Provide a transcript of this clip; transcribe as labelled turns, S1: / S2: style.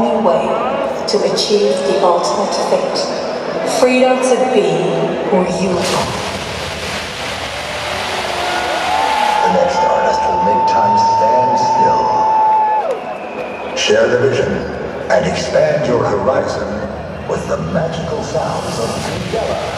S1: only way to achieve the ultimate fate. Freedom to be who you are.
S2: The next artist will make time stand still. Share the vision and expand your horizon with the magical sounds of Mandela.